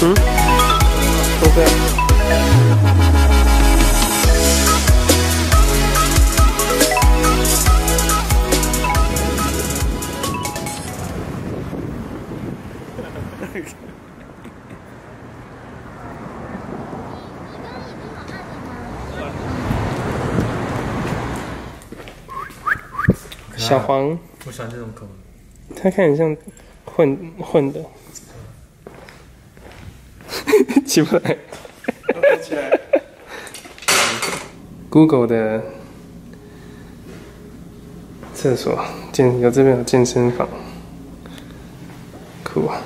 都这样。小黄，我喜欢这种口味。它看起来像混混的，起不来。起来。Google 的厕所健有这边有健身房，酷啊！